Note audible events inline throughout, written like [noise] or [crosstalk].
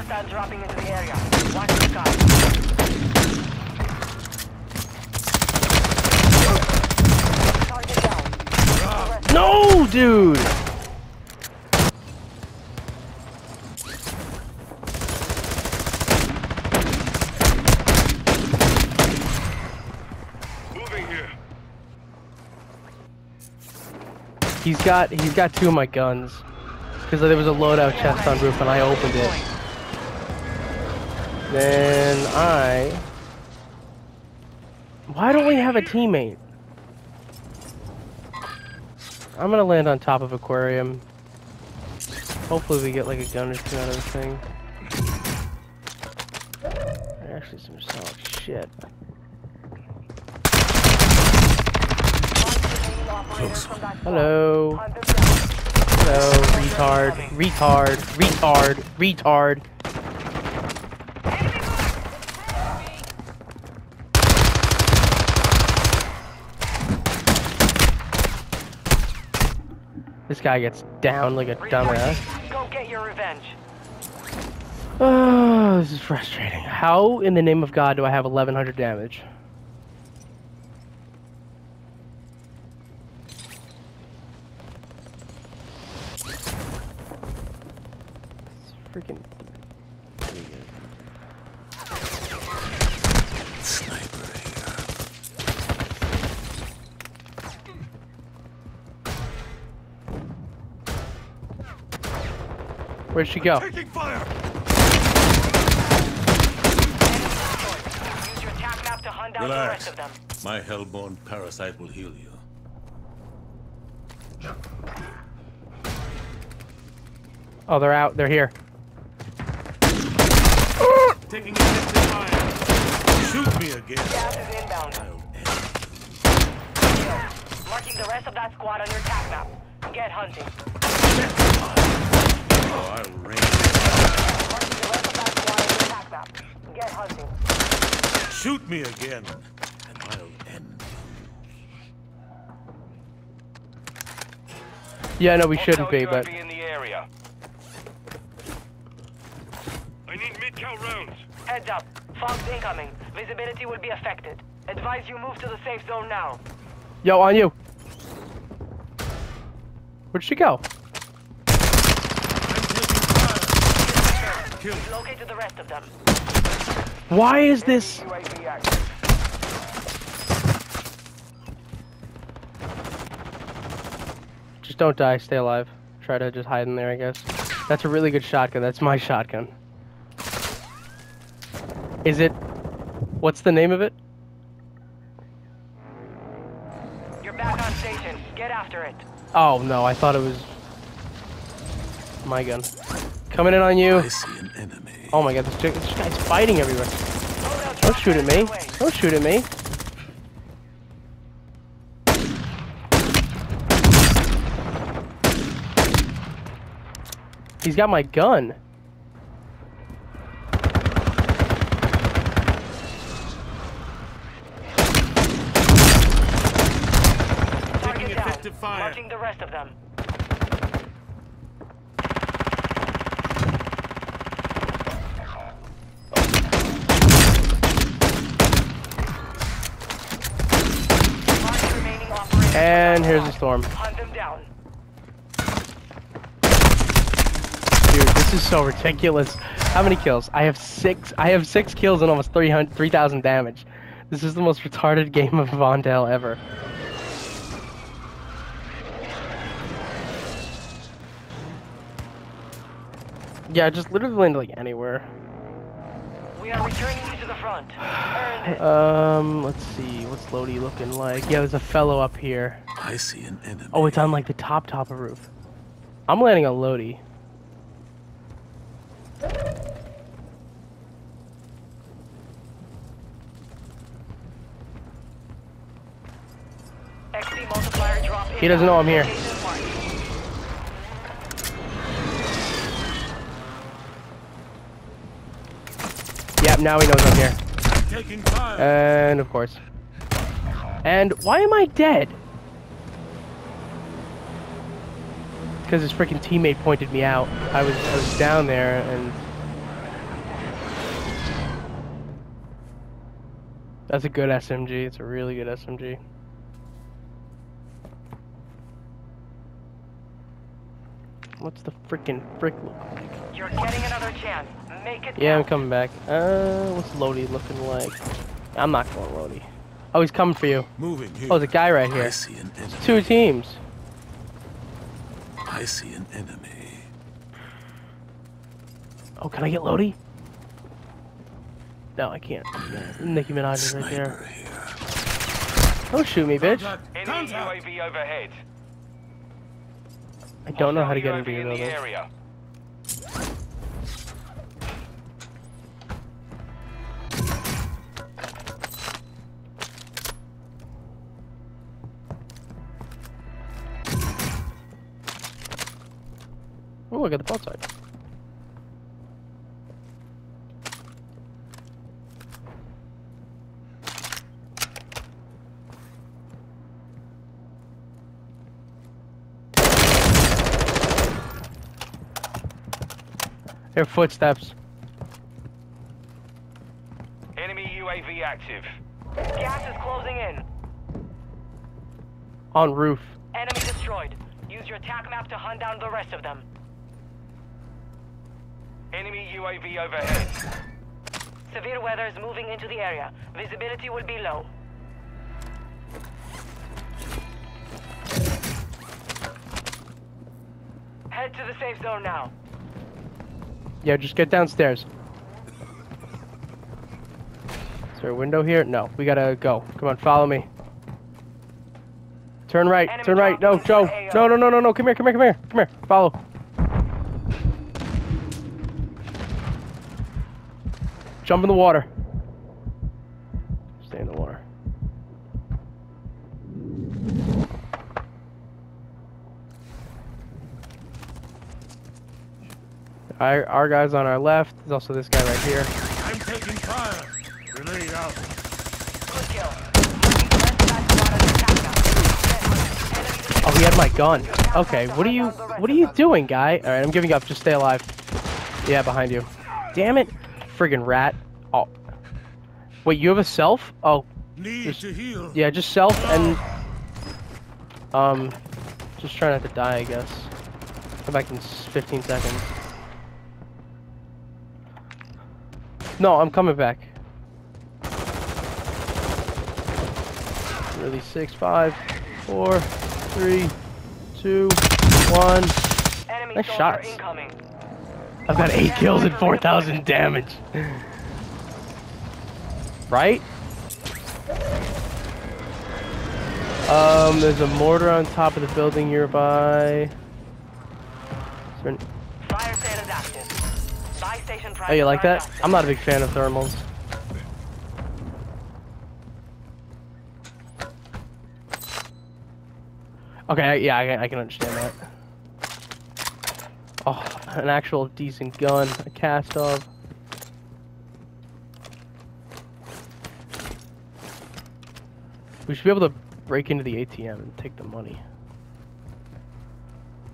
Hostile dropping into the area. Watch the sky. Target down. No, dude! He's got he's got two of my guns. Because there was a loadout chest on roof and I opened it. Then I Why don't we have a teammate? I'm gonna land on top of aquarium. Hopefully we get like a gun or two out of this thing. Actually some solid shit. Hello. Hello, retard, retard, retard, retard. This guy gets down like a dumbass. Go get your revenge. Oh, this is frustrating. How in the name of God do I have 1100 damage? Where'd she go? Taking fire! Use your attack map to hunt down the Relax. rest of them. My hellborn parasite will heal you. Oh, they're out. They're here. Taking effective fire. Shoot me again. Gas is inbound. Marking the rest of that squad on your attack map. Get hunting. Shoot me again, and I'll end. Yeah, no, we shouldn't be, but in the area. I need mid-cal rounds. Heads up. Fog's incoming. Visibility will be affected. Advise you move to the safe zone now. yo, on you. Where'd she go? Kill. Located the rest of them. Why is this? Just don't die. Stay alive. Try to just hide in there, I guess. That's a really good shotgun. That's my shotgun. Is it? What's the name of it? You're back on station. Get after it. Oh no, I thought it was my gun. Coming in on you. I see an enemy. Oh my god, this, this guy's fighting everywhere. Don't shoot at me. Don't shoot at me. He's got my gun. Taking effective fire. Marking the rest of them. Five remaining operators. And here's the storm. Hunt them down. Dude, this is so ridiculous. How many kills? I have six. I have six kills and almost 300, 3,000 damage. This is the most retarded [laughs] game of Vondel ever. Yeah, just literally land like anywhere. We are returning you to the front. Um, let's see. What's Lodi looking like? Yeah, there's a fellow up here. I see an enemy. Oh, it's on like the top top of roof. I'm landing on Lodi. XP multiplier drop. He doesn't know I'm here. Now he knows I'm here. And of course. And why am I dead? Because his freaking teammate pointed me out. I was I was down there and. That's a good SMG. It's a really good SMG. What's the freaking frick look like? You're getting another chance. Make it Yeah, I'm coming back. Uh, what's Lodi looking like? I'm not going Lodi. Oh, he's coming for you. Moving here. Oh, there's a guy right here. I here. see an enemy. Two teams. I see an enemy. Oh, can I get Lodi? No, I can't. Nicki Minaj is right there. here. Don't shoot me, bitch. Contact. Enemy Contact. UAV overhead. I don't know how to get Hostile into UAV Oh, look at the boat side. There are footsteps. Enemy UAV active. Gas is closing in. On roof. Enemy destroyed. Use your attack map to hunt down the rest of them. Enemy UAV overhead. Severe weather is moving into the area. Visibility will be low. Head to the safe zone now. Yeah, just get downstairs. Is there a window here? No, we gotta go. Come on, follow me. Turn right, Enemy turn right. No, Joe. No, no, no, no, no. Come here, come here, come here. Come here. Follow. Jump in the water. Stay in the water. Our, our guy's on our left. There's also this guy right here. I'm taking fire. Grenade out. Good kill. Left side squad on attack now. Enemy destroyed. Oh, he had my gun. Okay, what are you what are you doing, guy? All right, I'm giving up. Just stay alive. Yeah, behind you. Damn it, friggin' rat. Oh, wait, you have a self? Oh, Need Just- to heal. yeah, just self and um, just try not to die, I guess. Come back in 15 seconds. No, I'm coming back. Really, six, five, four, three, two, one. Enemy Nice shots. incoming. I've got eight kills and 4,000 damage. Right? Um, there's a mortar on top of the building nearby. Is there an- Fire sale active. Buy station Oh, you like that? I'm not a big fan of thermals. Okay, yeah, I, I can understand that. Oh, an actual decent gun, a cast of. We should be able to break into the ATM and take the money.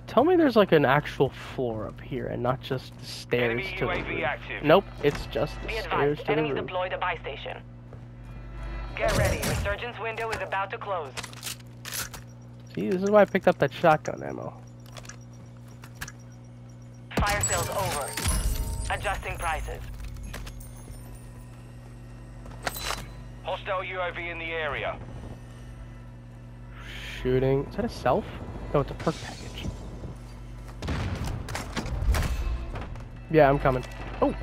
Tell me there's like an actual floor up here and not just the stairs Enemy to the UAV roof. active. Nope, it's just the Be stairs advised, to the enemies roof. deployed a buy station. Get ready, resurgence window is about to close. See, this is why I picked up that shotgun ammo. Fire sales over. Adjusting prices. Hostile UAV in the area. Shooting. Is that a self? No, it's a perk package. Yeah, I'm coming. Oh,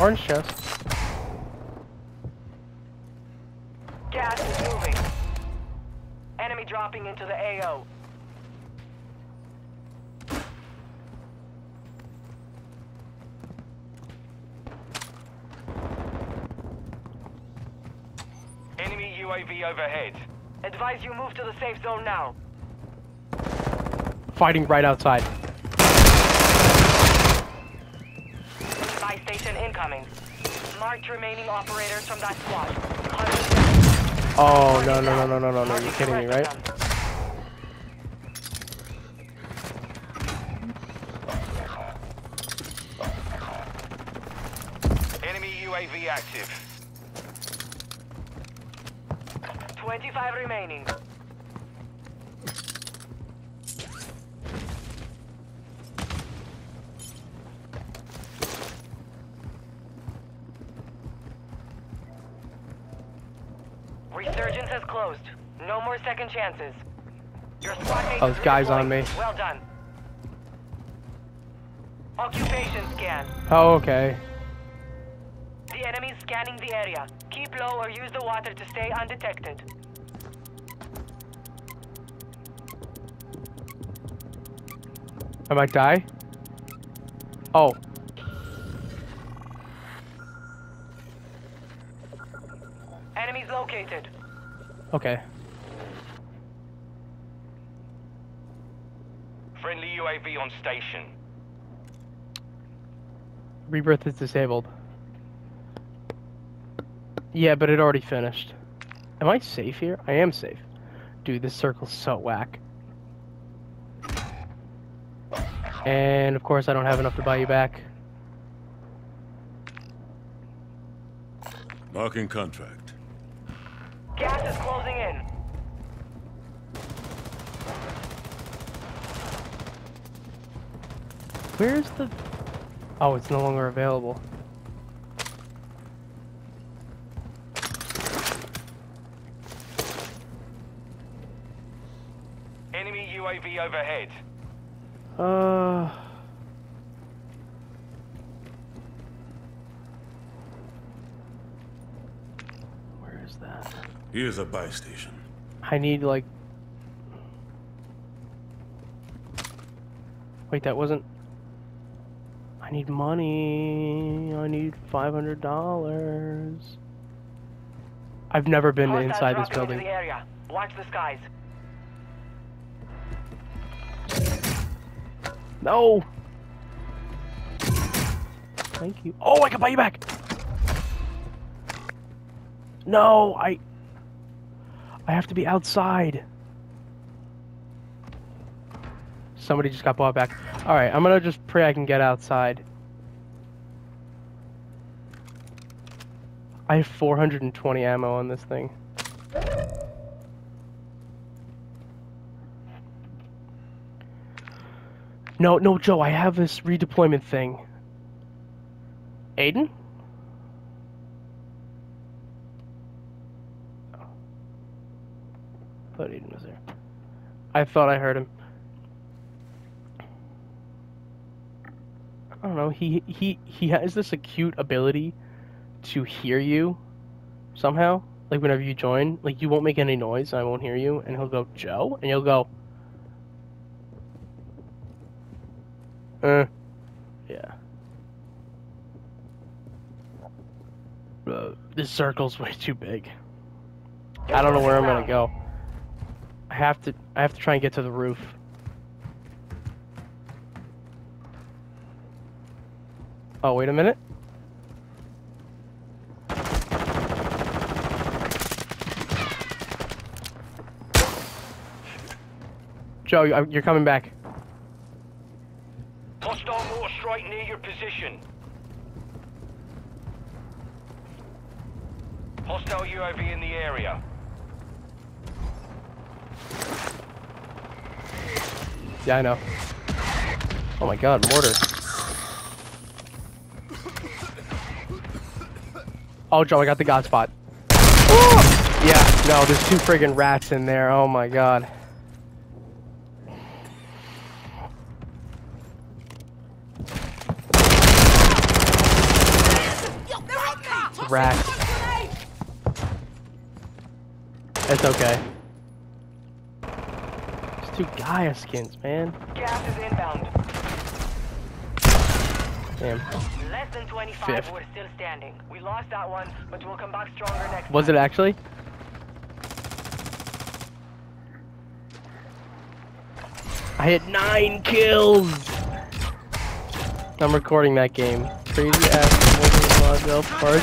orange chest. Gas is moving. Enemy dropping into the AO. Enemy UAV overhead. Advise you move to the safe zone now. Fighting right outside. Buy station incoming. Marked remaining operators from that squad. Oh, no, no, no, no, no, no, no. You're kidding me, right? rest of them. Enemy UAV active. 25 remaining. Resurgence has closed. No more second chances. Your squad mates Oh, this guy's on me. Well done. Occupation scan. Oh, okay. The enemy's scanning the area. Keep low or use the water to stay undetected. I might die. Oh, Enemies located. okay. Friendly UAV on station. Rebirth is disabled. Yeah, but it already finished. Am I safe here? I am safe. Dude, this circle's so whack. And of course, I don't have enough to buy you back. Marking contract. Gas is closing in. Where's the... Oh, it's no longer available. Enemy UAV overhead. Uh... Where is that? Here's a buy station. I need like. Wait, that wasn't. I need money. I need five hundred dollars. I've never been Hostiles inside this dropping into building. the area. Watch the skies. No. Thank you. Oh, I can buy you back. No, I. I have to be outside. Somebody just got bought back. All right, I'm gonna just pray I can get outside. I have 420 ammo on this thing. No, no, Joe, I have this redeployment thing. Aiden? Oh. I thought Aiden was there. I thought I heard him. I don't know. He he he has this acute ability to hear you somehow. Like whenever you join, like you won't make any noise, I won't hear you, and he'll go Joe, and you'll go. Uh, yeah. Uh, this circle's [laughs] way too big. I don't know where I'm gonna go. I have to. I have to try and get to the roof. Oh wait a minute. Joe, you- you're coming back. Hostile mortar strike near your position. Hostile UAV in the area. Yeah, I know. Oh my god, mortar. Oh, Joe, I got the god spot. Yeah, no, there's two friggin' rats in there. Oh my god. Rats. It's okay. It's two Gaia skins, man. Gas is inbound. Damn. Less than 25 Fifth. we're still standing. We lost that one, but we'll come back stronger next Was it actually? I hit nine kills. I'm recording that game. Crazy ass. Part.